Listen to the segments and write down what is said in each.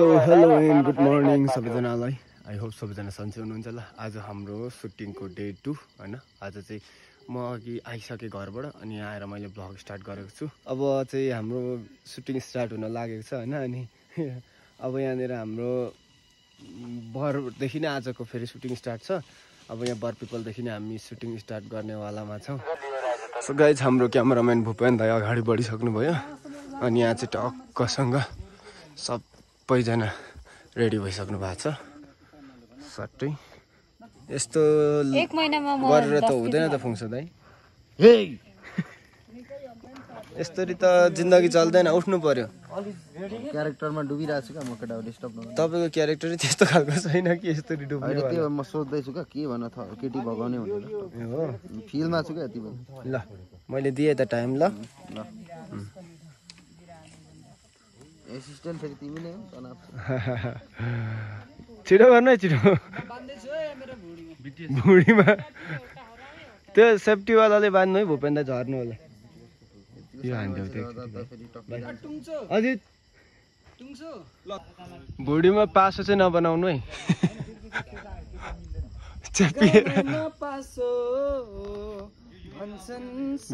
Hello and good morning सबैजनालाई। I hope सबैजना सन्चै हुनुहुन्छ ल आज हाम्रो सुटिङको डे टू होइन? आज चाहिँ म अघि आइसकेँ घरबाट अनि यहाँ आएर मैले भ्लग स्टार्ट गरेको छु। अब चाहिँ हाम्रो सुटिङ स्टार्ट हुन लागेको छ होइन? अनि अब यहाँनिर हाम्रो बरदेखि नै आजको फेरि सुटिङ स्टार्ट छ। अब यहाँ बर पिपलदेखि नै हामी सुटिङ स्टार्ट गर्नेवालामा छौँ। सो गाइज हाम्रो क्यामराम्यान भूपेन दाई अगाडि बढिसक्नु भयो अनि यहाँ चाहिँ टक्कसँग सबैजना रेडी भइसक्नु भएको छ। सट्टै यस्तो एक महिनामा म गरेर त हुँदैन त फुङ्सो दाइ। यसरी त जिन्दगी चल्दैन उठ्नु पर्यो। क्यारेक्टरमा डुबिरहेको छु क्या म केटा डिस्टर्ब तपाईँको क्यारेक्टरै त्यस्तो खालको छैन कि डुब्ने वाला। त्यो म सोध्दैछु क्या के भन्न थ केटी भगाउने भनेर। ए हो। फिल्डमा छु क्या यति बेला। ल मैले दिएँ त टाइम ल। ल। एसिस्टेन्ट फेरि तिमी नै। छिटो गर्नु है छिटो भुँडीमा त्यो सेफ्टीवालाले बाँध्नु है भूपेन्दा झर्नु होला यो हान्थ्यो त्यो अजित भुँडीमा पासो चाहिँ नबनाउनु है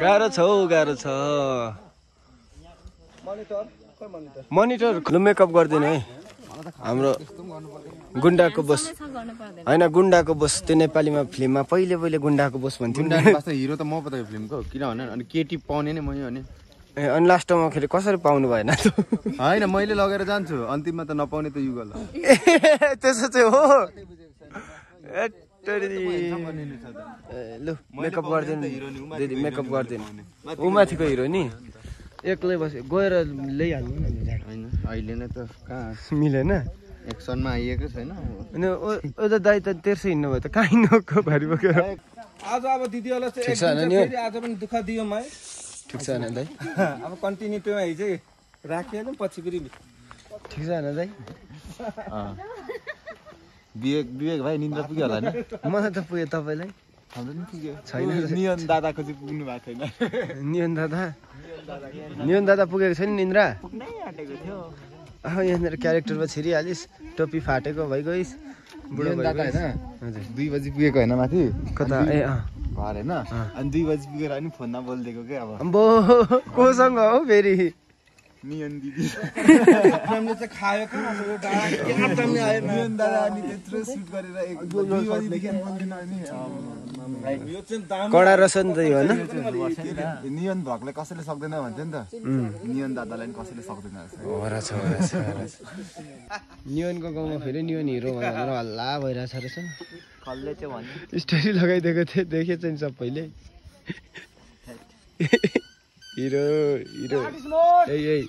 गाह्रो छ हौ गाह्रो छ मनिटर मेकअप गरिदिनु है। हाम्रो गुन्डाको बोस। होइन गुन्डाको बोस त्यो नेपालीमा फिल्ममा पहिले पहिले गुन्डाको बोस भन्थ्यो। हिरो त म पो त फिल्मको किनभने अनि केटी पाउने नै मै हो नि ए अनि लास्टमा फेरि कसरी पाउनु भएन होइन मैले लगेर जान्छु अन्तिममा त नपाउने त युगल। ए, त्यसो चाहिँ हो। लु मेकअप गरिदिनु दिदी मेकअप गरिदिनु। ऊ माथिको हिरो नि? एक्लै बस्यो गएर ल्याइहाल्नु न। होइन अहिले नै त कहाँ? मिलेन। एक्सनमा आइएको छैन त दाइ त तेर्सो हिँड्नु भयो त कहाँ हिँड्नुको भारी बोकेर? आज अब दिदीहरूलाई चाहिँ ठिक एक छ होइन दिन नि? चाहिँ फेरि आज पनि दुःख दियो है। ठिक छ होइन दाइ। अब कन्टिन्युटीमा हिजो राखिहाल्नु पछि फेरि ठिक छ होइन दाइ। विवेक विवेक भाइ निन्द्रा पुग्यो होला नि? मलाई त पुग्यो तपाईँलाई। हाम्रो नि पुग्यो छैन नियन दादाको चाहिँ पुग्नु भएको छैन नियन दादा नियन दादा पुगेको छैन निन्द्रा अह यहाँनिर क्यारेक्टरमा छिरिहालिस् टोपी फाटेको भइगइस् बुढो दादा। होइन हजुर दुई बजी पुगेको होइन माथि कता ए अँ घर होइन अनि दुई बजी पुगेर अनि फोनमा बोलिदिएको क्या अब अम्बो कोसँग हौ फेरि नियन दिदी हामीले चाहिँ खायो कि नियन दादा अनि त्यत्रो सुट गरेर एक दुई बजीदेखि बोल्दैन अनि कडा रहेछ नि त यो होइन। नियन भक्कले कसैले सक्दैन भन्थ्यो नि त। नियन दादालाई पनि कसैले सक्दैन नियनको गाउँमा फेरि नियन हिरो भनेर हल्ला भइरहेछ रहेछ। चाहिँ स्टोरी लगाइदिएको थिएँ देखेछ नि सबैले। Hero hero. ए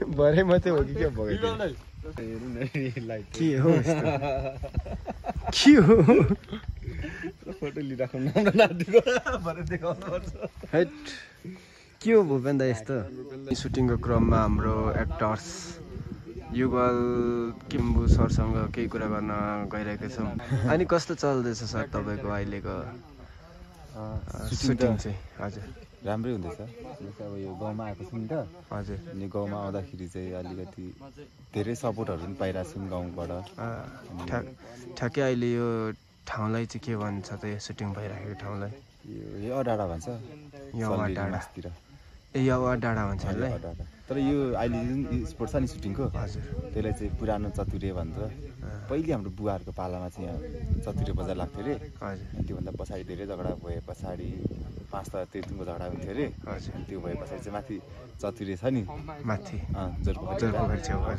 भरे मात्रै हो कि के भगाइदियो के हो यस्तो? के हो फोटो लिइराख्नु राम्रो नातिको भरे देखाउनु पर्छ हैट के हो भूपेन दा यस्तो सुटिङको क्रममा हाम्रो एक्टर्स युगल किम्बु सरसँग केही कुरा गर्न गइरहेका छौँ। अनि कस्तो चल्दैछ सर तपाईँको अहिलेको सुटिङ चाहिँ? हजुर। राम्रै हुँदैछ। जस्तै अब यो गाउँमा आएको छु नि त। हजुर। अनि गाउँमा आउँदाखेरि चाहिँ अलिकति धेरै सपोर्टहरू पनि पाइरहेको छौँ गाउँबाट। ठ्याक ठ्याक्कै अहिले यो ठाउँलाई चाहिँ के भन्छ त यो सुटिङ भइराखेको ठाउँलाई? यो यो अडाडा भन्छ। यवा सल्लेरी डाँडा मासतिर ए यवा डाँडा भन्छ यसलाई? अडाडा तर यो अहिले जुन स्पोर्ट छ नि सुटिङको हजुर। त्यसलाई चाहिँ पुरानो चतुरे भन्छ। पहिले हाम्रो बुवाहरूको पालामा चाहिँ यहाँ चतुरे बजार लाग्थ्यो अरे। हजुर। अनि त्योभन्दा पछाडि धेरै झगडा भए पछाडि पाँच त तेह्रको झगडा हुन्थ्यो अरे। त्यो भए पछाडि चाहिँ माथि चतुरे छ नि। माथि।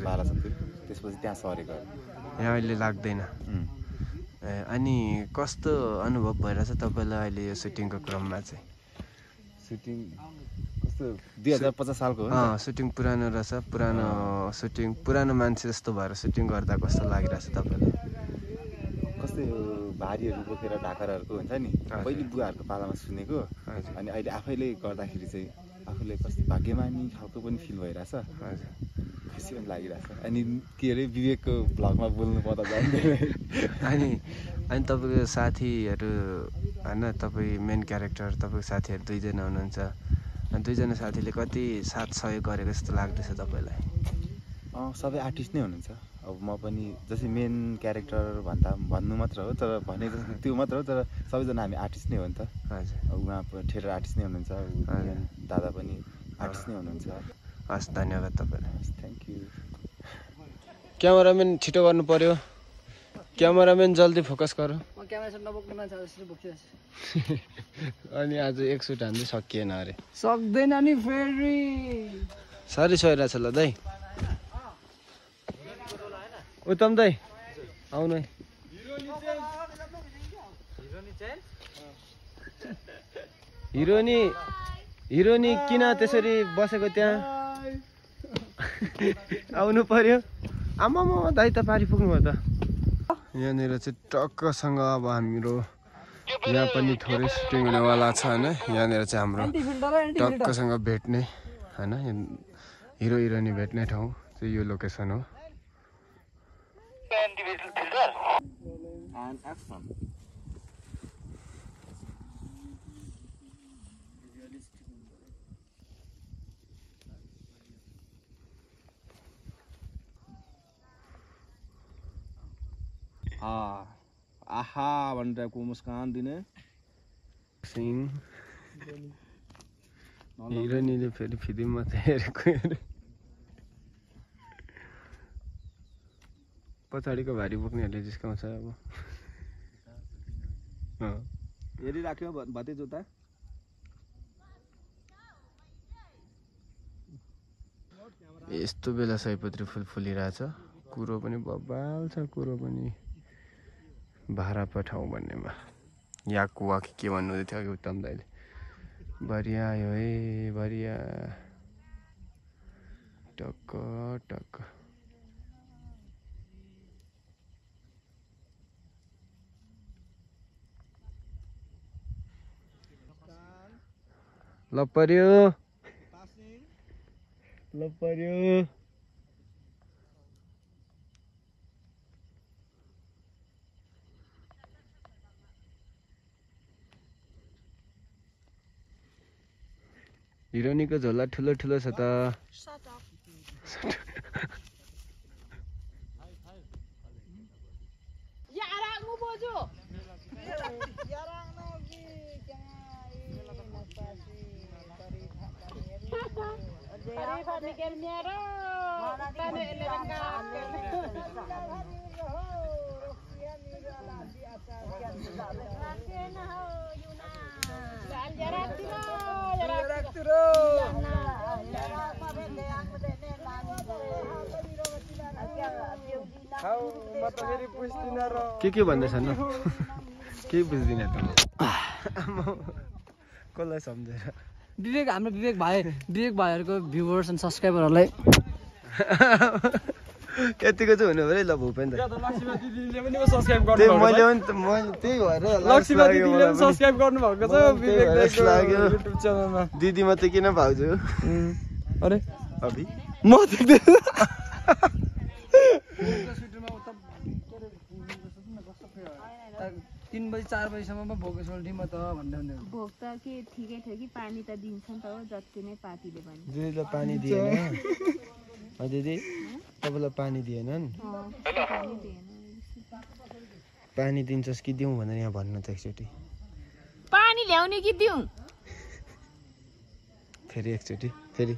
बाह्र चतुरे त्यसपछि त्यहाँ सरेको यहाँ अहिले लाग्दैन। अनि कस्तो अनुभव भइरहेछ तपाईँलाई अहिले यो सुटिङको क्रममा चाहिँ? सुटिङ दुई हजार पचास सालको सुटिङ पुरानो रहेछ पुरानो सुटिङ पुरानो मान्छे जस्तो भएर सुटिङ गर्दा कस्तो लागिरहेछ तपाईँलाई? कस्तो भारीहरू बोकेर ढाकरहरूको हुन्छ नि पहिले बुवाहरूको पालामा सुनेको। अनि अहिले आफैले गर्दाखेरि चाहिँ आफूले कस्तो भाग्यमानी खालको पनि फिल भइरहेछ। हजुर। खुसी पनि लागिरहेछ। अनि के अरे विवेकको भ्लगमा बोल्नु पर्दा अनि अनि तपाईँको साथीहरू होइन तपाईँ मेन क्यारेक्टर तपाईँको साथीहरू दुईजना हुनुहुन्छ। दुईजना साथीले कति साथ सहयोग गरेको जस्तो लाग्दैछ तपाईँलाई? अँ सबै आर्टिस्ट नै हुनुहुन्छ। अब म पनि जस्तै मेन क्यारेक्टर भन्दा भन्नु मात्र हो तर भने त्यो मात्र हो तर सबैजना हामी आर्टिस्ट नै हो नि त। हजुर। उहाँ थिएटर आर्टिस्ट नै हुनुहुन्छ। दादा पनि आर्टिस्ट नै हुनुहुन्छ। हस् धन्यवाद तपाईँलाई। थ्याङ्क यू क्यामेराम्यान छिटो गर्नु पर्यो। क्यामेराम्यान जल्दी फोकस गर। अनि आज एक सुट हान्दै सकिएन अरे। सक्दैन नि फेरि। साह्रै छोइरहेछ ल दाइ। उत्तम दाइ आउनु है। हिरोनी हिरोनी किन त्यसरी बसेको त्यहाँ? आउनु पर्यो। आमामा दाइ त पारि पुग्नु भयो त। यहाँनिर चाहिँ टक्कसँग अब हाम्रो यहाँ पनि थोरै सुटिङ हुनेवाला छ होइन? यहाँनिर चाहिँ हाम्रो टक्कसँग भेट्ने होइन? हिरो हिरोइनी भेट्ने ठाउँ चाहिँ यो लोकेसन हो। आहा टाइपको मुस्कान दिने सिङ हिरोइनीले फेरि फिल्ममा चाहिँ हेरेको हेरे पछाडिको भारी बोक्नेहरूले जिस्काउँछ अब। हेरिराख्यो भ- भते जोता यस्तो बेला सयपत्री फुल फुलिरहेछ कुरो पनि बबाल छ कुरो पनि भाडा पठाऊ भन्नेमा। याक वाक के भन्नुहुँदै थियो अघि उत्तम दाइले बरिया आयो है बरिया टक्क टक्क। ल पर्यो। ल पर्यो। हिरोनीको झोला ठुलो ठुलो छ त के के भन्दैछन्? न केही बुझ्दिनँ त म। कसलाई सम्झेर? विवेक हाम्रो विवेक भाइ विवेक भाइहरूको भ्युवर्स एन्ड सब्सक्राइबरहरूलाई यतिको चाहिँ हुनु पऱ्यो ल भूपेन त। लक्ष्मीमा दिदीले पनि सब्सक्राइब त्यही गर्नु मैले पनि त्यही भएर पनि पनि। दिदी मात्रै किन भाउजू? अरे? अभि? म तिन बजी चार बजीसम्ममा भोगेस टिममा त भन्दै हुँदै भोक त के ठिकै थियो कि पानी त दिन्छ नि त हो जति नै पातीले भने दिदीलाई पानी दिएन। दिदी? तपाईँलाई पानी दिएनन्? अँ, पानी दिएन पानी दिन्छस् कि दिउँ भनेर यहाँ भन्नु त एकचोटि। पानी ल्याउने कि दिउँ? फेरि एकचोटि फेरि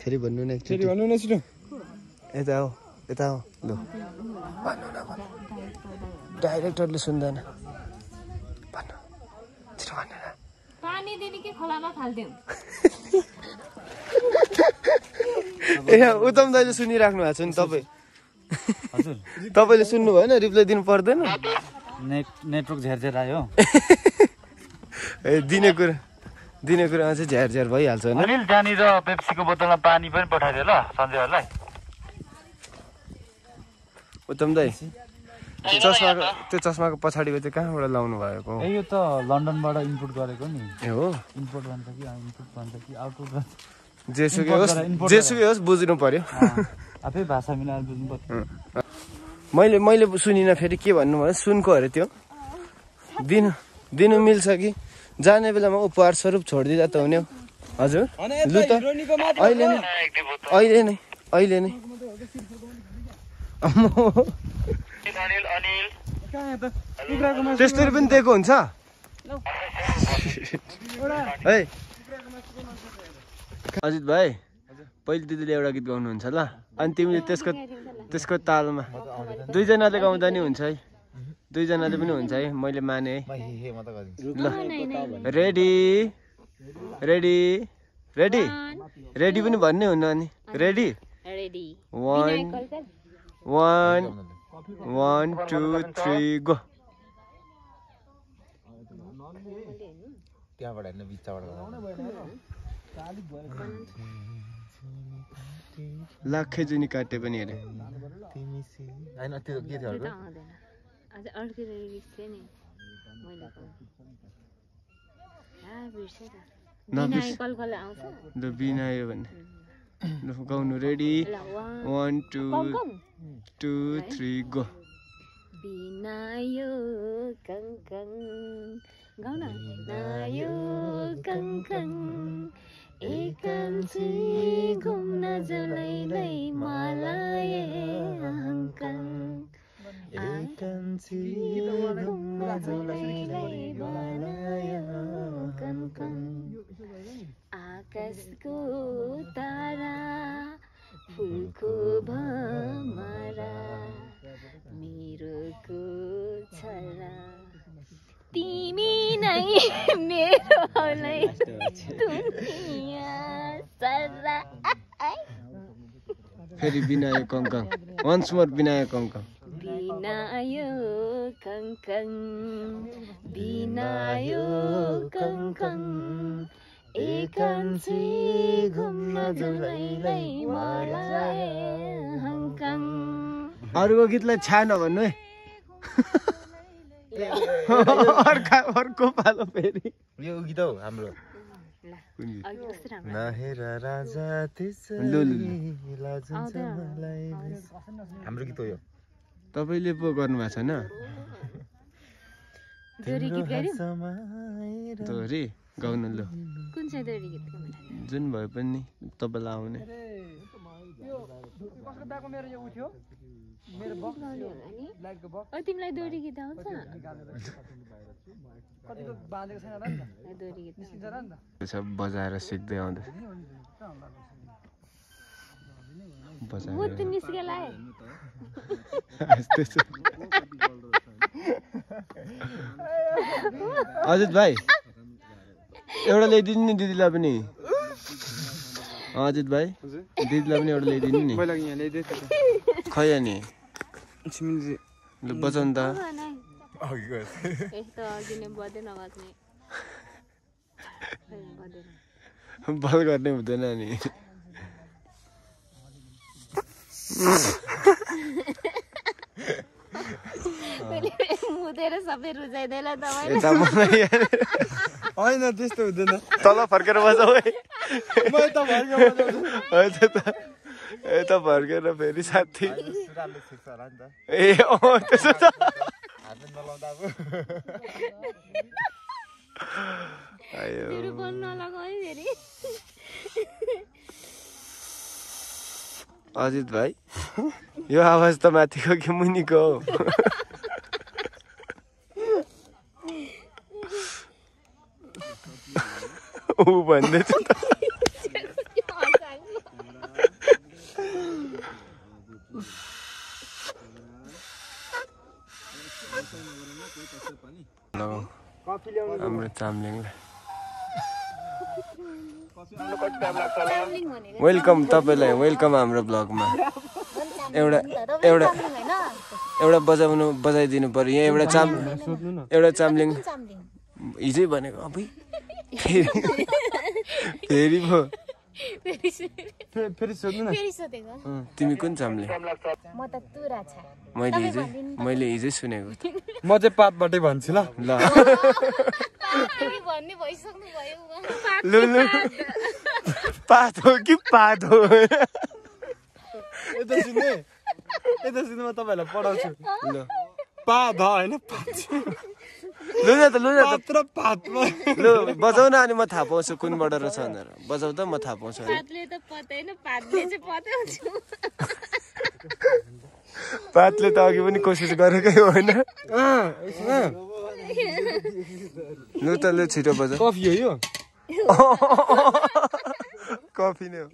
फेरि भन्नु न फेरि एकचोटि भन्नु न छिटो यता हो यता हो लु। भन्नु न डाइरेक्टरले सुन्दैन। भन्नु। छिटो भन्नु न। पानी दिने कि खोलामा फालिदिउँ? ए उत्तम दाइले सुनिराख्नु भएको छ नि तपाईँ। तपाईँले सुन्नु भएन रिप्लाई दिनु पर्दैन। नेट नेटवर्क झेरझेर आयो। ए दिने कुरा दिने कुरामा चाहिँ झ्यार झ्यार भइहाल्छ होइन? अनिल त्यहाँनिर पेप्सीको बोतलमा पानी पनि पठाइदियो ल सञ्जयहरूलाई उत्तम दाई त्यो चस्माको त्यो चस्माको पछाडिको चाहिँ कहाँबाट लाउनु भएको ए यो त लन्डनबाट इम्पोर्ट गरेको नि। ए हो। इम्पोर्ट भन्छ कि इम्पोर्ट भन्छ कि आउटपुट भन्छ। जेसुकै होस् जेसुकै होस् बुझ्नु पर्यो। आफै भाषा मिलाएर बुझ्नु पर्छ मैले मैले सुनिनँ फेरि के भन्नु भयो सुनको अरे त्यो। दिनु दिनु मिल्छ कि? जाने बेलामा उपहार स्वरूप छोडिदिँदा त हुने हजुर। लु त। अहिले नै। अहिले नै। अहिले नै। अम्मो। त्यस्तोहरू पनि दिएको हुन्छ? है अजित भाइ पहिले दिदीले एउटा गीत गाउनुहुन्छ ल। अनि तिमीले त्यसको त्यसको तालमा। दुईजनाले गाउँदा नि हुन्छ है। दुईजनाले पनि हुन्छ है मैले माने है। ल। रेडी रेडी रेडी रेडी पनि भन्ने हुन्न अनि ready ready one one one two three go त्यहाँबाट होइन बिचबाट। लाखे जुनी काटे पनि अरे। होइन त्यो के थियो अर्को? बिनायो भने। गाउनु ready one two two three go बिनायो कङ्कङ गाउन बिनायो एकान्ती घुम्न जलैलै मलाई हङकङ एकान्ती घुम्न जलैलै मलाई कङ्कङ आकाशको तारा फुलको भमरा मेरोको छरा। तिमी नै मेरो फेरि बिनायो कङ्कङ वान्स मोर बिनायो कङ्कङ बिनायो कङ्कङ बिनायो कङ्कङ एकान्ती घुम्न जलैलै मलाई हङकङ। अरूको गीतलाई छ्या नभन्नु है। अर्का पालो फेरि यो गीत हौ हाम्रो हाम्रो गीत हो यो तपाईँले पो गर्नुभएको छैन दोहोरी दोहोरी गाउनु लु कुन चाहिँ दोहोरी गीत गाउनु जुन भए पनि तपाईँलाई आउने तिमीलाई दोहोरी गीत आउँछ? बजाएर सिक्दै आउँदै। अजित भाइ एउटा ल्याइदिनु नि दिदीलाई पनि। अजित भाइ दिदीलाई पनि एउटा ल्याइदिनु नि। खै अनि? बल गर्ने हुँदैन नि मुदेर सबै मलाई होइन त्यस्तो हुँदैन। तल फर्केर बजाऊ है। यता फर्केर फेरि साथी। ए अँ त्यसो त। अजित भाइ यो आवाज त माथिको कि मुनिको हो? ऊ भन्दैछ हाम्रो चामलिङलाई वेलकम तपाईँलाई वेलकम हाम्रो ब्लगमा एउटा एउटा एउटा बजाउनु बजाइदिनु पर्यो। यहाँ एउटा चाम एउटा चाम्लिङ। चाम्लिङ। हिजै भनेको अबै फेरि फेरि पो फेरि सोध्नु न फेरि सोधेको तिमी कुन चाम्लिङ म त तुरा छ मैले हिजै मैले हिजै सुनेको थिएँ म चाहिँ पातबाटै भन्छु ल ल पात हो कि पात हो यता सुन्ने यता सुन्नु म तपाईँहरूलाई पढाउँछु ल पा ध होइन पात लु न त। लु न त लु बजाउ न अनि म थाहा पाउँछु कुनबाट रहेछ भनेर। बजाउ त म थाहा पाउँछु अनि। पातले त पत्दैन पातले चाहिँ पताउँछु पातले त अघि पनि कोसिस गरेकै होइन। लु त लु छिटो बजाउ। कफी हो यो। कफी नै हो।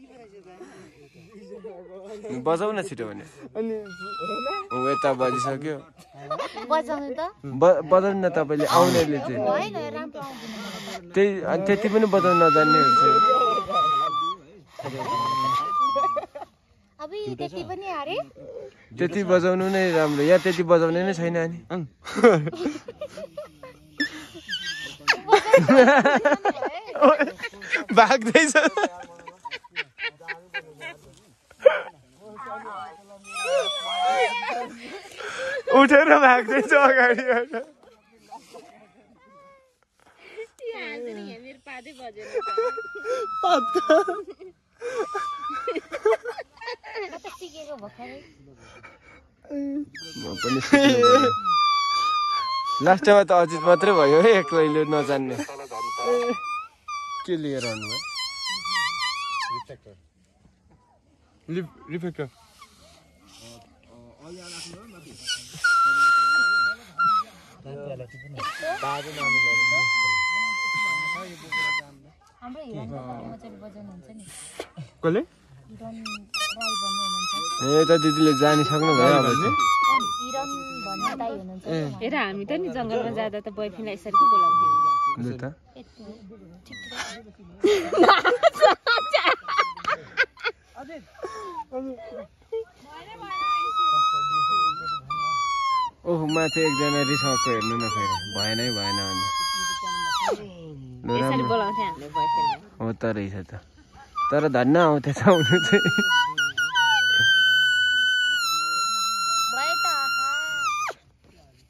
बजाउ न छिटो भने। यता बजिसक्यो। बजाउनु त? ब- बजाउनु न तपाईँले आउनेले चाहिँ। त्यही अनि त्यति पनि बजाउनु नजान्नेहरू चाहिँ अब यी त्यति पनि अरे त्यति बजाउनु नै राम्रो। यहाँ त्यति बजाउने नै छैन अनि भाग्दैछ। उठेर भाग्दैछ पनि लास्टमा त अजित मात्रै भयो है एक्लैले नजान्ने के लिएर आउनुभयो रिफ्लेक्टर कसले? ए त दिदीले जानिसक्नु भयो अब हेर हामी त नि जङ्गलमा जाँदा त बोयफ्रेन्डलाई यसरी के बोलाउँथ्यौँ। ओहो माथि एकजना रिसाएको हेर्नु न फेरि। भएन है भएन भने हो त रहेछ त। तर धन्न आउँथेछ आउनु चाहिँ।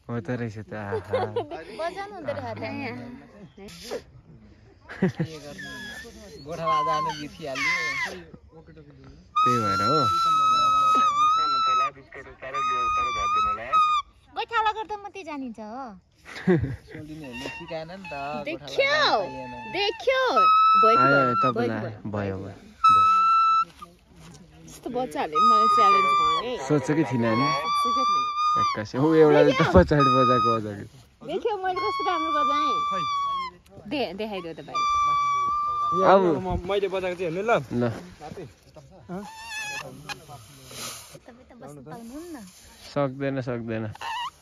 हो त रहेछ त त्यही भएर हो। गोठाला गर्दा मात्रै जानिन्छ हो। थिएन नि सोचेको थिएन। एक्कासी। ऊ एउटाले त पछाडि बजाएको अगाडि देख्यो मैले कस्तो राम्रो बजाएँ देखाइदियो अब मैले बजाएको चाहिँ हेर्नु ल। ल। सक्दैन सक्दैन।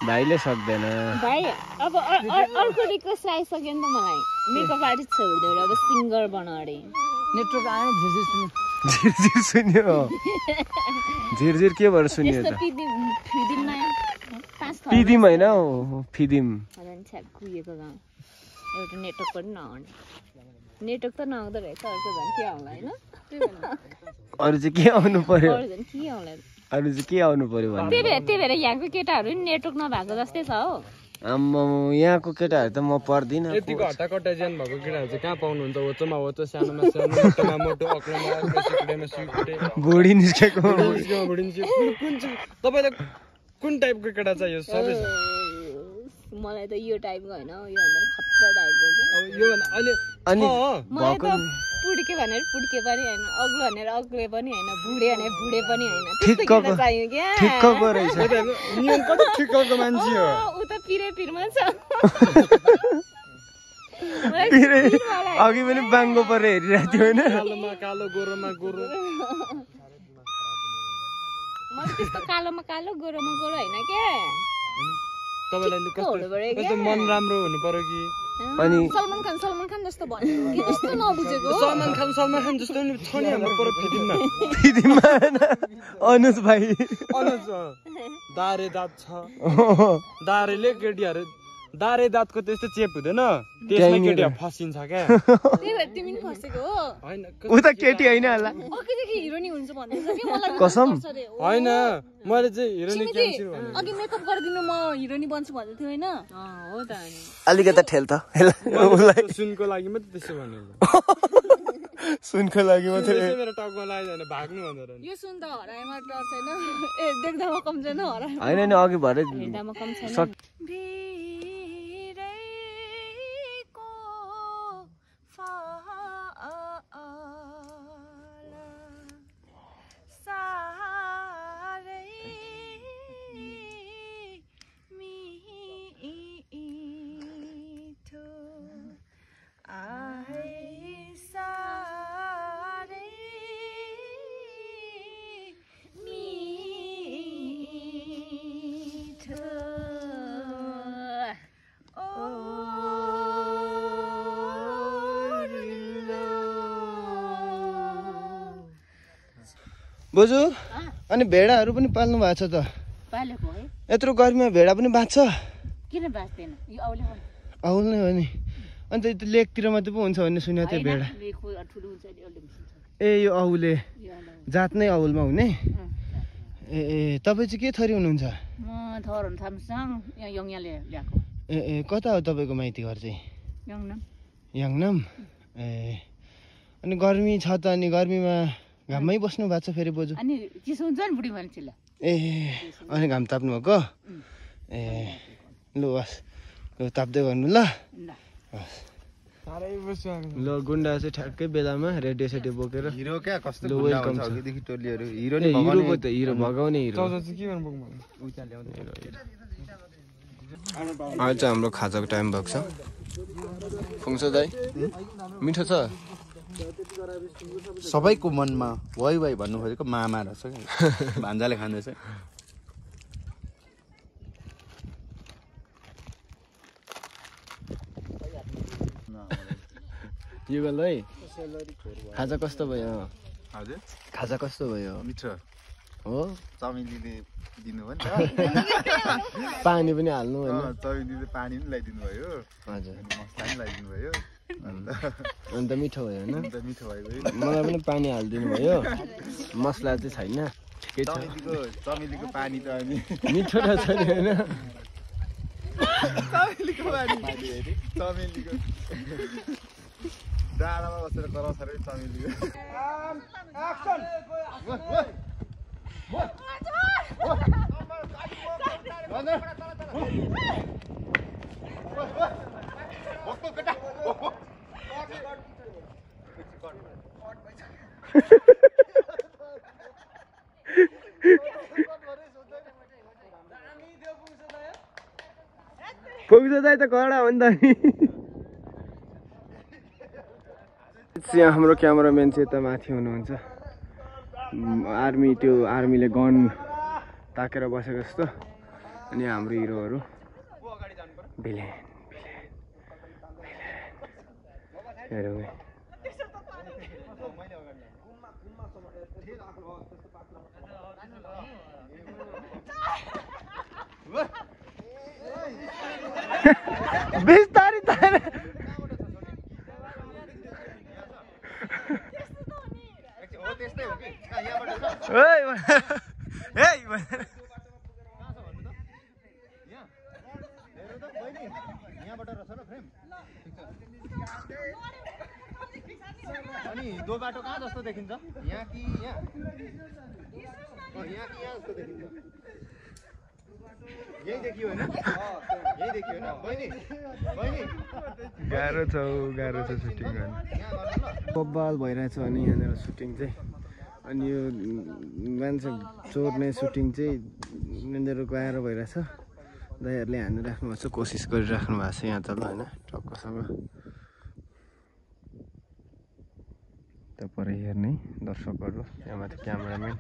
भाइले सक्दैन। भाइ अब अर्को रिक्वेस्ट आइसक्यो नि त मलाई। मेकअप आर्टिस्ट छोडिदियो अरे अब सिङ्गर बन अरे नेटवर्क सुन्नु झिरझिर सुन्यो। झिरझिर के भएर सुन्यो त? फिदिम होइन हौ फिदिम। एउटा नेटवर्क पनि नआउने नेटवर्क त नआउँदो रहेछ अर्को झन् के आउला होइन? अरू चाहिँ के आउनु पर्यो? अरू झन् के आउला? अरू चाहिँ के आउनु पर्यो भने त्यही भएर त्यही भएर यहाँको केटाहरू नि नेटवर्क नभएको जस्तै छ हौ। आम्मा यहाँको केटाहरू त म पर्दिनँ यतिको हट्टा कट्टा ज्यान भएको केटाहरू चाहिँ कहाँ पाउनुहुन्छ? होचोमा होचो सानोमा सानो मोटोमा मोटो अग्लोमा अग्लो सिकुटेमा सिकुटे भुँडी निस्केको। बुढिन्चेमा बुढिन्चे कुन कुन चाहिँ तपाईँलाई कुन टाइपको केटा चाहियो? सबै मलाई त यो टाइपको होइन यो पुड्के भनेर पुड्के पनि होइन अग्लो भनेर अग्ले पनि होइन बुढे भनेर बुढे पनि होइन। ऊ त पिरे पिरमा छ। अघि पनि बाङ्गो परेर हेरिरहेको थियो होइन। कालोमा कालो गोरोमा गोरो होइन क्या। तपाईँलाई कस्तो मन राम्रो हुनु पर्यो कि अनि सलमान खान सलमान खान जस्तो भन्यो। के जस्तो नबुझेको? सलमान खान सलमान खान जस्तो नि छ नि हाम्रो पर फिल्ममा। होइन, अनुज भाइ। अनुज। दारे दाँत छ। दारेले केटीहरू दारे दाँतको त्यस्तो चेप हुँदैन। त्यसमा। केटीहरू फसिन्छ क्या। त्यही भएर तिमी पनि फसेको हो। होइन ऊ त केटी? होइन होला। अघिदेखि हिरोनी हुन्छ भन्दैछ कि मलाई कसम? होइन मैले चाहिँ हिरोनी क्यान्सिल भने अघि मेकअप गरिदिनु म हिरोनी बन्छु भन्दै थियो होइन। हो त अनि। अलिकति ठेल त। उसलाई। सुनको लागि मात्रै त्यसो भनेको। सुनको लागि मात्रै। मेरो टकमा लाग्यो भने भाग्नु भनेर। यो सुन त हराएमा डर छैन। ए देख्दामा कम छैन हराए होइन नि अघि भरे हेर्दामा कम छैन। बोजू अनि भेडाहरू पनि पाल्नु भएको छ त। पालेको है। यत्रो गर्मीमा भेडा पनि बाँच्छ। किन बाँच्दैन? औले नै हो नि। अन्त यो त लेकतिर मात्रै पो हुन्छ भन्ने सुनेको थिएँ भेडा। ए यो औले। जात नै औलमा हुने। ए ए तपाईँ चाहिँ के थरी हुनुहुन्छ म थर थामसाङ यहाँ यङयाले ल्याएको। ए ए कता हो तपाईँको माइती घर चाहिँ? यङनाम। याङनाम? ए अनि गर्मी छ त अनि गर्मीमा घाममै बस्नु भएको छ फेरि बोजू। अनि चिसो हुन्छ नि बुढी मान्छेलाई? ए अनि घाम ताप्नु भएको ए लु हस् लु ताप्दै गर्नु ल। ल। गुन्डा चाहिँ ठ्याक्कै बेलामा रेडियो सेडियो बोकेर। हिरो क्या कस्तो हुन्छ छ। अघिदेखि टोलीहरू। हिरो नि हिरो पो त हिरो भगाउने हिरो। चौध चाहिँ के गर्नु पुग्नु अहिले चाहिँ हाम्रो खाजाको टाइम भएको छ। खुङ्छ दाइ मिठो छ? सबैको मनमा वाइ वाइ भन्नु खोजेको मामा रहेछ क्या। भान्जाले खाँदैछ। युगल है? खाजा कस्तो भयो? हजुर। खाजा कस्तो भयो? मिठो। हो? चमेलीले दिनु भयो नि त। पानी पनि हाल्नु होइन। चमेलीले पानी पनि लगाइदिनु भयो। हजुर। मसला पनि लगाइदिनु भयो। अन्त अन्त मिठो भयो होइन मिठो भयो मलाई पनि पानी हालिदिनु भयो मसला चाहिँ छैन ठिकै छ चमेलीको पानी त अनि मिठो रहेछ नि होइन डाँडामा बसेर कराउँछ अरे चमेलीको पुग्छ दाइ त कडा हो नि त यहाँ हाम्रो क्यामराम्यान चाहिँ यता माथि हुनुहुन्छ। आर्मी त्यो आर्मीले गन ताकेर बसेको जस्तो। अनि हाम्रो हिरोहरू। भिलेन भिलेन हेरौँ है। बिस्तारी तार ओइ, हेइ, भनेर। अनि दो बाटो कहाँ जस्तो देखिन्छ? यहाँ कि यहाँ? यहाँ कि यहाँ जस्तो देखिन्छ? यही देखियो होइन? यही देखियो होइन? बहिनी बहिनी। गाह्रो छ हौ, गाह्रो छ सुटिङ गर्नु। बब्बाल भइरहेछ अनि यहाँनिर सुटिङ चाहिँ। अनि यो मान्छे चोर्ने सुटिङ चाहिँ यहाँनिर गाह्रो भइरहेछ। दाइहरूले हानिराख्नु भएको छ कोसिस गरिराख्नु भएको छ यहाँ त ल होइन टक्कसँग त्यहाँ पर हेर्ने दर्शकहरू यहाँ माथि क्यामराम्यान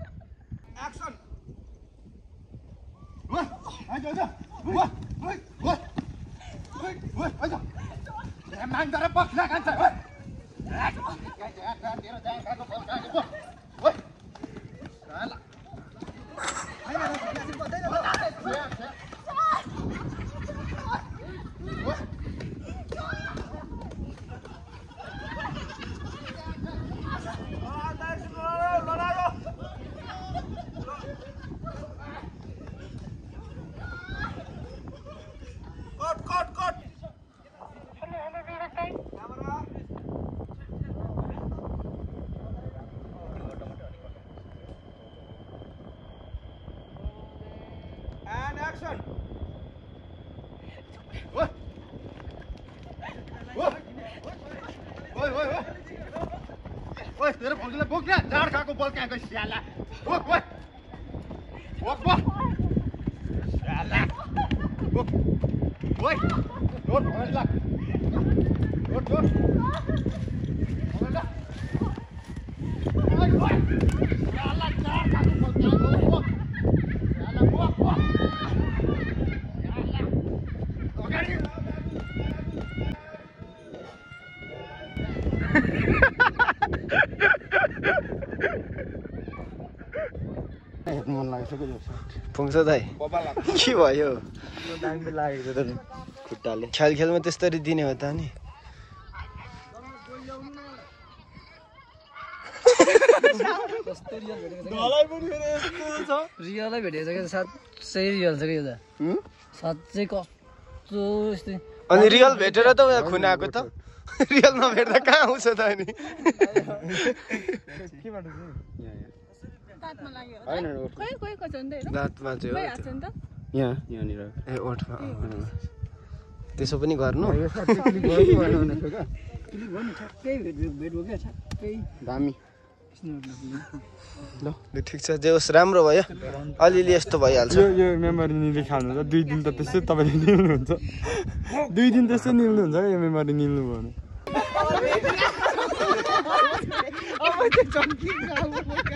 ओए तेरो फौजीले बोक न जाड खाएको स्याला बोक बोक बोक स्याला बोक ओए ओए स्याला जाड खाएको बल कहाँ गयो बोक स्याला बोक बोक स्याला अगाडि पुग्छ दाइ के भयो? खुट्टाले। खेल खेलमा त्यस्तरी दिने हो त नि रियलै भेटेको छ क्या साँच्चै रियल छ क्या यो त। साँच्चै कस्तो यस्तै। अनि रियल भेटेर त उयो खुन आएको त। रियल नभेट्दा कहाँ आउँछ त अनि? दाँतमा लाग्यो होला। खोइ खोइ कचाउँदै हेर। दाँतमा चाहिँ खोइ हो हाँस्छ नि त। यहाँ? यहाँनिर। ए ओठमा त्यसो पनि गर्नु? दामी। ल। ठिक छ जे होस् राम्रो भयो। अलिअलि यस्तो भइहाल्छ। यो यो मेमोरी निल्ने खानु त दुई दिन त त्यस्तै तपाईँले निल्नुहुन्छ। दुई दिन त्यस्तै निल्नुहुन्छ क्या यो मेमोरी निल्नु भयो भने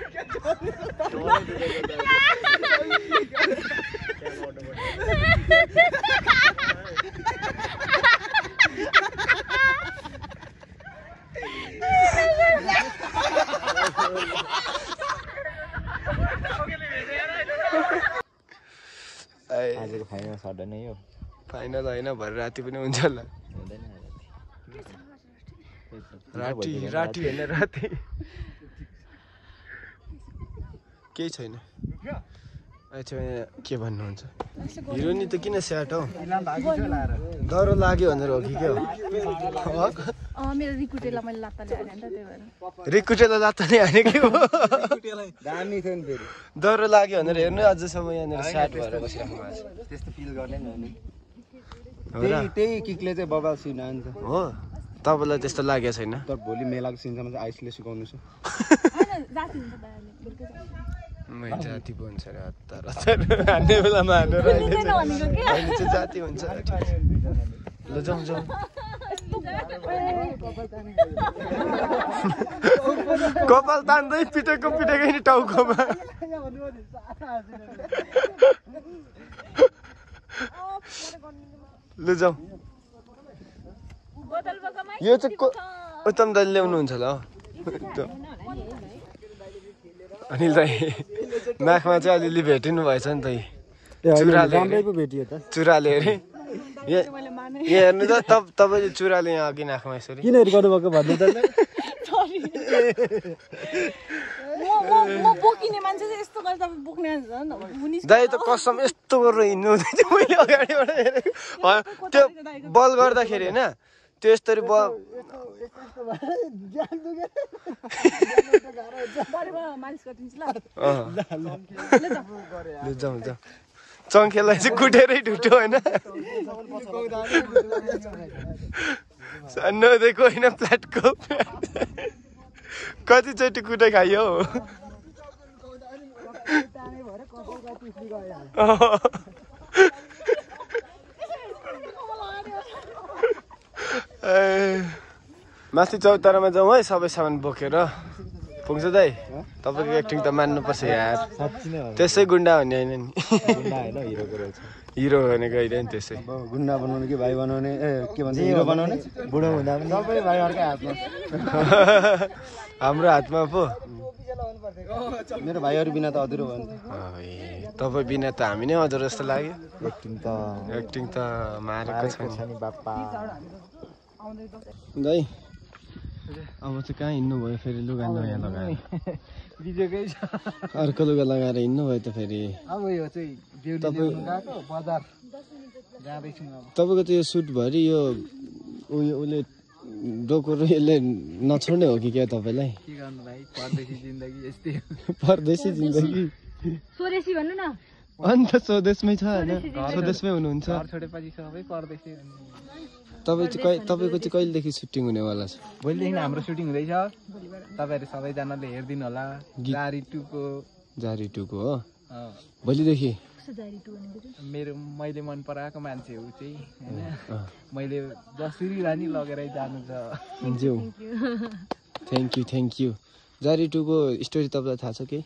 आजको फाइनल सट नै यो फाइनल होइन भरे राति पनि हुन्छ होला राति राति। होइन राति। केही छैन। अच्छा के भन्नुहुन्छ? हिरोनी त किन स्याट हौ? डह्रो लाग्यो भनेर हो कि के हो? अँ मेरो रिकुटेलाई मैले लात्ताले हालेँ नि त त्यही भएर। रिकुटेलाई लात्ता नै हानेकै हो? दामी थियो नि फेरि। डह्रो लाग्यो भनेर हेर्नु अझसम्म यहाँनिर स्याट भएर बसिराख्नु भएको छ त्यस्तो फिल गर्ने नि त्यही त्यही किकले चाहिँ बबाल सिन हो तपाईँलाई त्यस्तो लागेको छैन? तर भोलि मेलाको सिनसम्म चाहिँ आइसले सिकाउनु छ। होइन जाति पो हुन्छ अरे हतार हतार हान्ने बेलामा हानेर अहिले चाहिँ जाति हुन्छ। ल जाउँ जाउँ। कपाल तान्दै पिटेको पिटेकै नि टाउकोमा। ल जाउँ। यो चाहिँ को उत्तम दाइले ल्याउनुहुन्छ होला हो। अनिल दाई नाकमा चाहिँ अलिअलि भेटिनु भएछ नि त। चुराले चुराले अरे। यहाँ हेर्नु त तप तपाईँले चुराले यहाँ अघि नाकमा यसरी। किन गर्नुभएको भन्नु त? म म म बोकिने मान्छे चाहिँ यस्तो गरेर तपाईँ बोक्ने मान्छे झन् हुने दाइ त कसम यस्तो गरेर हिँड्नु हुँदै थियो मैले अगाडिबाट हेरेको त्यो बल गर्दाखेरि होइन त्यो यस्तरी चङ्खेलाई चाहिँ कुटेरै ढुट्यो होइन। नदिएको होइन फ्ल्याटको। कतिचोटि कुटै खायो माथि चौतारामा जाउँ है सबै सामान बोकेर। पुग्छ दाइ। तपाईँको एक्टिङ त मान्नुपर्छ यार। त्यसै गुन्डा भन्ने होइन नि। हिरो भनेको होइन नि त्यसै। अब गुन्डा बनाउने कि भाइ बनाउने? ए के भन्छ हिरो बनाउने? बुढो हुँदा पनि। सबै भाइहरूकै हातमा। हाम्रो हातमा पो। मेरो भाइहरू बिना त अधुरो भयो नि तपाईँ बिना त हामी नै अझ जस्तो लाग्यो। एक्टिङ त एक्टिङ त मारेको छ नि बाप्पा। दाइ। अब चाहिँ कहाँ हिँड्नु भयो फेरि? लुगा नयाँ लगाएर। बिजेकै छ। अर्को लुगा लगाएर हिँड्नु भयो त फेरि। अब यो चाहिँ बजार। जाँदैछौँ अब। तपाईँको त्यो सुटभरि यो उयो उसले डोको र यसले नछोड्ने हो कि क्या तपाईँलाई? के गर्नु भाइ? परदेशी जिन्दगी यस्तै परदेशी जिन्दगी। स्वदेशी भन्नु न। अन्त स्वदेशमै छ होइन? स्वदेशमै हुनुहुन्छ। घर छोडेपछि सबै परदेशी तपाईँ चाहिँ कहिले तपाईँको चाहिँ कहिलेदेखि सुटिङ हुनेवाला छ? भोलिदेखि हाम्रो सुटिङ हुँदैछ। तपाईँहरू सबैजनाले हेरिदिनु होला गाडी टुको। जारी टुको हो? भोलिदेखि? मेरो मैले मन पराएको मान्छे हो चाहिँ होइन। मैले जसरी रानी लगेरै जानु छ। ज्यू थ्याङ्क यू थ्याङ्क यू जारी टुको स्टोरी तपाईँलाई थाहा छ केही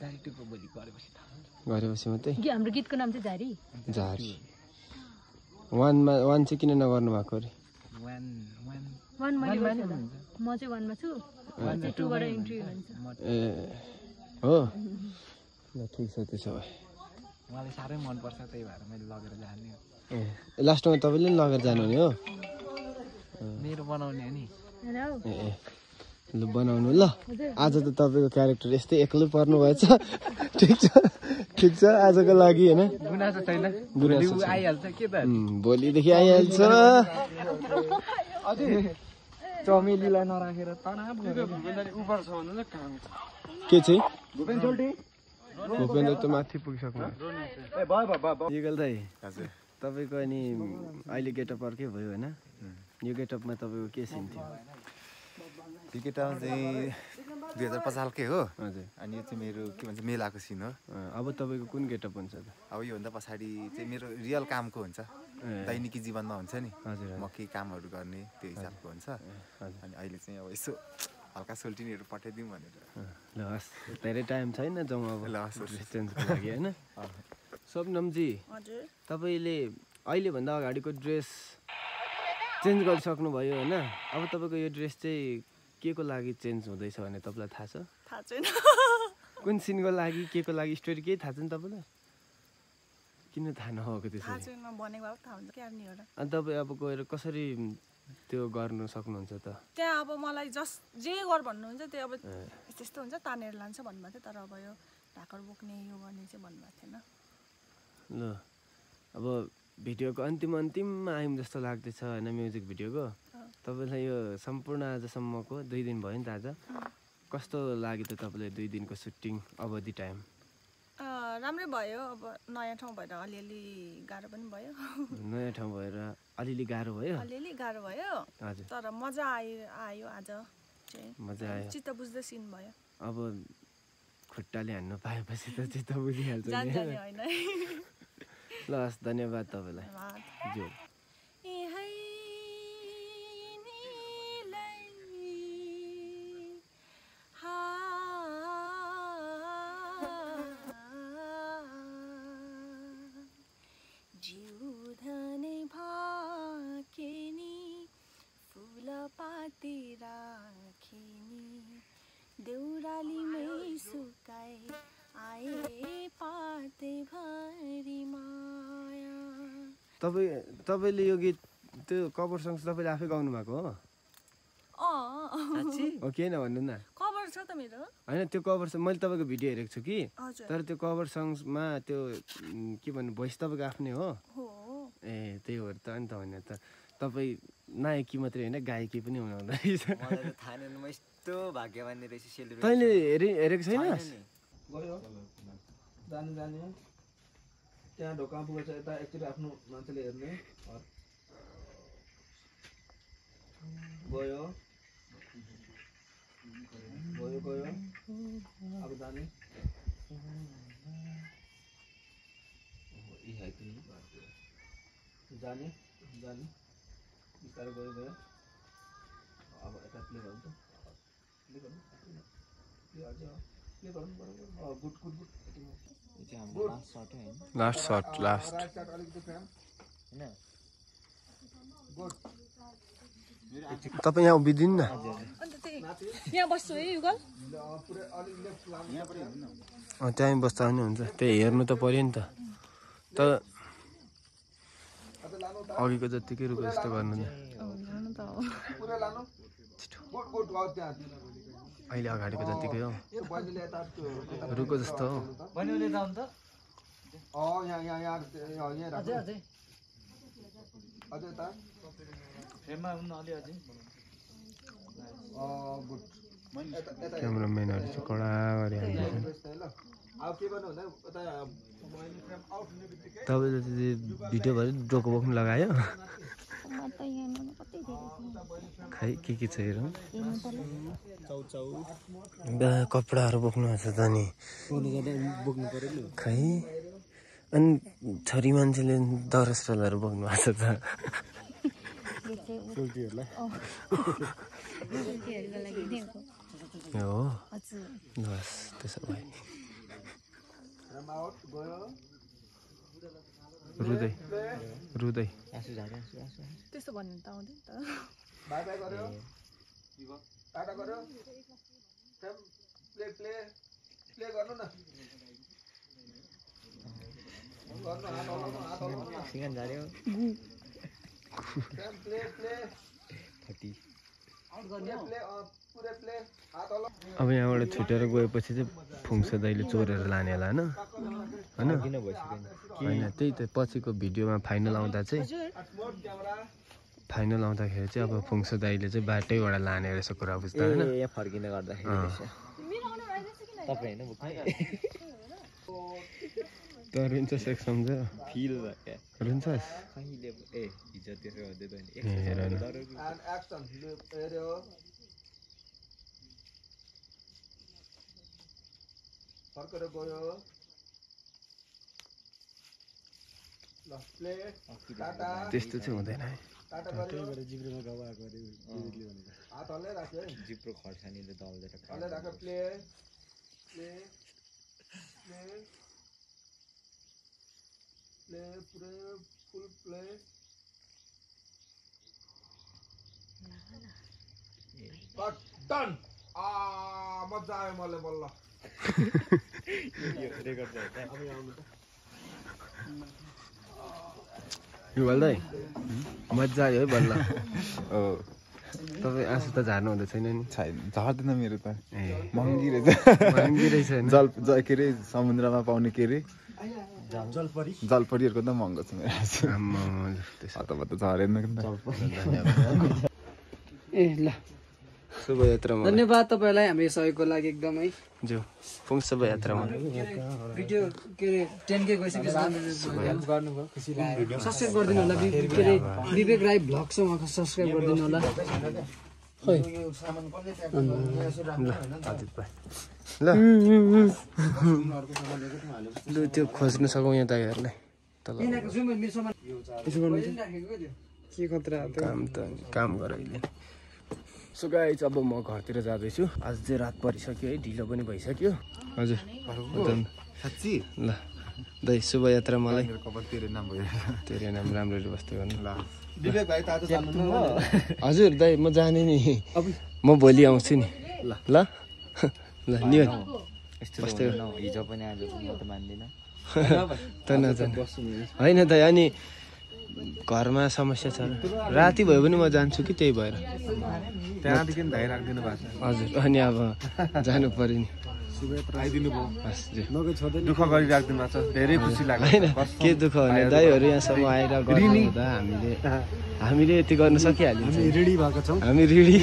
गाडी टुको भोलि गरेपछि थाहा हुन्छ। गरेपछि मात्रै। कि हाम्रो गीतको नाम चाहिँ झारी झारी वानमा वान चाहिँ किन नगर्नु भएको अरे। म चाहिँ वानमा छु ए हो ल ठिक छ त्यसो भए मलाई साह्रै मनपर्छ त्यही भएर मैले लगेर जाने हो ए लास्टमा तपाईँले लगेर जानुहुने हो मेरो बनाउने हो नि होइन हौ ए ए ल बनाउनु। ल आज त तपाईँको क्यारेक्टर यस्तै एक्लै पर्नु भएछ। ठिक छ ठिक छ आजको लागि होइन? भोलिदेखि आइहाल्छ। चमेलीलाई नराखेर के चाहिँ? भूपेन्द्र त माथि पुगिसक्नु। युगल दाई हजुर। तपाईँको अनि अहिले गेटअप अर्कै भयो होइन? यो गेटअपमा तपाईँको के सिन थियो? क्रिकेटमा चाहिँ दुई हजार पचासकै हो। हजुर। अनि यो चाहिँ मेरो के भन्छ मेलाको सिन हो। अब तपाईँको कुन गेटअप हुन्छ त? अब योभन्दा पछाडि चाहिँ मेरो रियल कामको हुन्छ। दैनिकी जीवनमा हुन्छ नि। हजुर म केही कामहरू गर्ने त्यो हिसाबको हुन्छ। अनि अहिले चाहिँ अब यसो हल्का सोल्टिनीहरू पठाइदिउँ भनेर। ल हस् धेरै टाइम छैन जाउँ अब। ल, हस्, चेन्जको लागि होइन? स्वप्नमजी हजुर। तपाईँले अहिलेभन्दा अगाडिको ड्रेस चेन्ज गरिसक्नुभयो होइन? अब तपाईँको यो ड्रेस चाहिँ के को लागि चेन्ज हुँदैछ भने तपाईँलाई थाहा छ? थाहा छैन। कुन सिनको लागि के को लागि स्टोरी केही थाहा छ नि तपाईँलाई? किन थाहा नभएको त्यसरी? छैन अनि तपाईँ अब गएर कसरी त्यो गर्नु सक्नुहुन्छ त? त्यहाँ अब मलाई जस जे गर भन्नुहुन्छ त्यो अब यस्तो यस्तो हुन्छ तानेर लान्छ भन्नुभएको थियो तर अब यो ढाकर बोक्ने यो गर्ने चाहिँ भन्नुभएको थिएन। ल अब भिडियोको अन्तिम अन्तिममा आयौँ जस्तो लाग्दैछ होइन म्युजिक भिडियोको? तपाईँलाई यो सम्पूर्ण आजसम्मको दुई दिन भयो नि त आज। कस्तो लाग्यो त तपाईँलाई दुई दिनको सुटिङ अवधि टाइम? राम्रै भयो अब नयाँ ठाउँ भएर अलिअलि गाह्रो पनि भयो। नयाँ ठाउँ भएर अलिअलि गाह्रो भयो? अलिअलि गाह्रो भयो हजुर। तर मजा आयो आयो आज मजा आयो। चित्त बुझ्दै सिन भयो। अब खुट्टाले हान्नु पाएपछि त चित्त बुझिहाल्छ ल हस् धन्यवाद तपाईँलाई। तपाईँले यो गीत त्यो कभर सङ्ग तपाईँले आफै गाउनु भएको हो? अँ हो केही नभन्नु न। कभर छ त मेरो। होइन त्यो कभर सङ्ग मैले तपाईँको भिडियो हेरेको छु कि? तर त्यो कभर सङ्ग्समा त्यो के भन्नु भोइस तपाईँको आफ्नै हो? हो। ए त्यही हो त अन्त होइन त। तपाईँ नायकी मात्रै होइन गायकी पनि हुनुहुँदो रहेछ। मलाई त थाहा नै म यस्तो भाग्यवान रहेछ सेलिब्रेट तैँले हेरि हेरेको छैनस्? गयो। जानु जाने। त्यहाँ ढोका पुगेछ यता एकचोटि आफ्नो मान्छेले हेर्ने। गयो। गयो गयो। अब जाने। है जाने जाने। बिस्तारै गयो गयो। अब यता प्ले गरौँ त। प्ले गरौँ प्ले गरौँ good good good. Last short last तपाईँ यहाँ उभिदिनु न। त्यहीँ बस्दा पनि हुन्छ। त्यही हेर्नु त पऱ्यो नि त। तर अघिको जत्तिकै रुख जस्तो गर्नु अहिले अगाडिको जत्तिकै हो। रुखको जस्तो हो। क्यामराम्यानहरू चाहिँ कडा तपाईँले भिडियोभरि डोको बोक्नु लगायो। खै के के छ हेरौँ? कपडाहरू बोक्नु भएको छ त नि खै अनि छोरी मान्छेले दौरा सुरुवालहरू बोक्नु भएको छ त। हो। बस त्यसो भए। रुँदै। रुँदै। त्यस्तो भन्नु त आउँदैन त। प्ले प्ले अब यहाँबाट छुटेर गएपछि चाहिँ फुङ्सो दाइले चोरेर लाने होला होइन? होइन? होइन त्यही त पछिको भिडियोमा फाइनल आउँदा चाहिँ फाइनल आउँदाखेरि चाहिँ अब फुङ्सो दाइले चाहिँ बाटैबाट लाने रहेछ कुरा बुझ्दा होइन? फर्किँदै गर्दाखेरि सम्झ। फिल रुन्छस्? ए हिजो त्यसो गर्दै त नि ए हेर न एन्ड एक्सन हेऱ्यो फर्केर गयो ल प्ले टाटा त्यस्तो चाहिँ हुँदैन है टाटा गर्यो हात हल्लै राख्यो है जिब्रो खर्सानीले दल्दै हल्लै राख्यो प्ले प्ले प्ले प्ले पुरै फुल प्ले कट डन आ मजा आयो मलाई बल्ल युवाल दाइ मजा आयो है बल्ल। हो। तपाईँ आँसु त झार्नु हुँदै छैन नि? झर्दैन मेरो त। ए। महँगी रहेछ। महँगी रहेछ होइन? जल ज- के अरे समुद्रमा पाउने के अरे? जलपरी। जलपरीहरूको त महँगो छ मेरो त्यसो हतपत झरेन ए ल। शोभायात्रामा। धन्यवाद तपाईँलाई हाम्रो यो सहयोगको लागि एकदमै। जो फुङ शोभायात्रामा। भिडियो के अरे टेन के गइसकेपछि सब्सक्राइब गरिदिनु होला के अरे विवेक राई ब्लग छ उहाँको सब्सक्राइब गरिदिनु होला। ल त्यो खोज्नु सकौँ यहाँ दाइहरूलाई। तल। के खतरा काम त काम गर अहिले। सो गाइज अब म घरतिर जाँदैछु। आज चाहिँ रात परिसक्यो है ढिलो पनि भइसक्यो। हजुर। साँच्ची? ल। दाइ शोभायात्रा मलाई। तेरो नाम भयो। तेरो नाम राम्ररी बस्दै गर्नु। हजुर दाइ म जाने नि। म भोलि आउँछु नि। ल। ल। ल नि। हिजो पनि आज त मान्दिनँ। त नजानु होइन दाइ अनि घरमा समस्या छ। राति भयो भने म जान्छु कि त्यही भएर। त्यहाँदेखि धाइ राखिदिनु भएको छ। हजुर अनि अब जानु पऱ्यो नि। आइदिनु भयो। दुःख गरिराखिदिनु भएको छ। धेरै खुसी लाग्यो। होइन के दुःख भने दाईहरू यहाँसम्म आएर गर्नु हुँदा हामीले हामीले यति गर्न सकिहालिन्छ। रेडी भएको छौँ। हामी रिडी।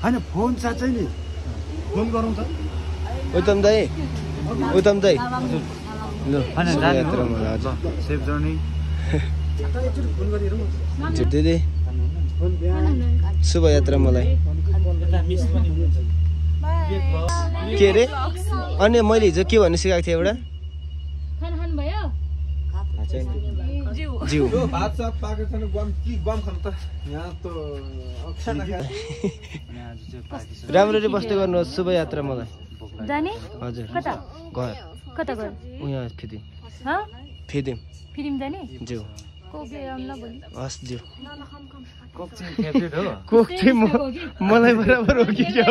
होइन फोन साँच्चै नि। फोन गरौँ त। उत्तम दाई। उत्तम दाई ल शोभायात्रामा हजुर सेफ जर्नी दिदी शुभयात्रा मलाई। के अरे? अनि मैले हिजो के भन्नु सिकाएको थिएँ एउटा? राम्ररी बस्दै गर्नुहोस् शुभयात्रा मलाई। जाने? हजुर। कता? घर। कता गयो उहाँ फिदिम हँ? फिदिम फिल्म जाने? भोलि हस् कोक। चाहिँ मलाई बराबर हो कि क्या?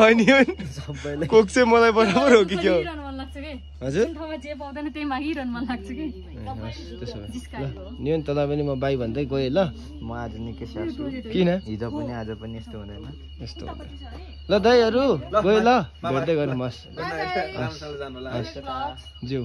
होइन कोक चाहिँ मलाई बराबर हो कि क्या? हो खोजिरहनु मन लाग्छ कि? हजुर। जुन ठाउँमा जे पाउँदैन त्यही मागिरहनु मन लाग्छ कि? ए, हस्, त्यसो भए। ल नि नि तँलाई पनि म बाई भन्दै गएँ ल। म आज निकै स्याहार छु किन? हिजो पनि आज पनि यस्तो हुँदैन। यस्तो ल दाइहरू गएँ ल। भेट्दै गरौँ हस्। हस्। जिउ।